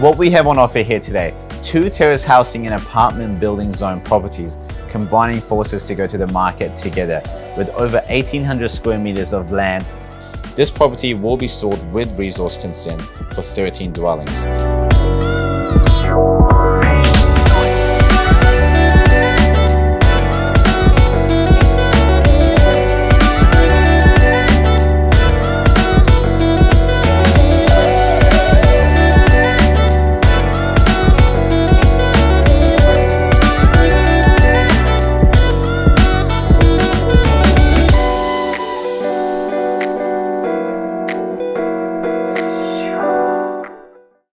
What we have on offer here today, two terrace housing and apartment building zone properties combining forces to go to the market together with over 1800 square meters of land. This property will be sold with resource consent for 13 dwellings.